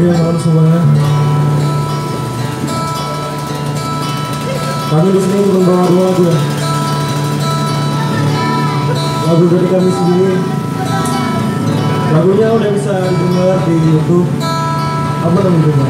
Iya, semuanya. Kami di sini belum dua lagu ya. Lagu dari kami sendiri. Lagunya udah bisa dengar di YouTube. Apa namanya?